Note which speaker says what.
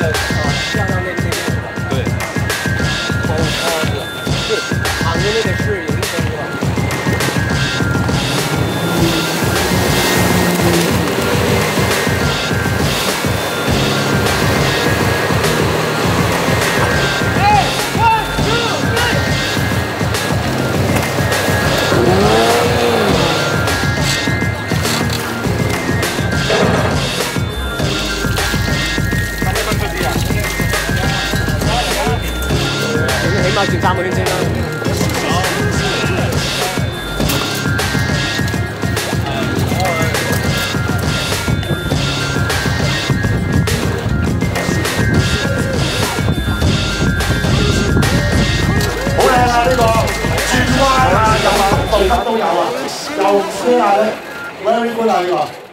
Speaker 1: 到那那对好躺着那个是都係轉三個圈先啦。
Speaker 2: 好靚啊！呢、這個轉彎啊，有啊，動作都有啊，又唔輸啊你，very good 啊呢、這個。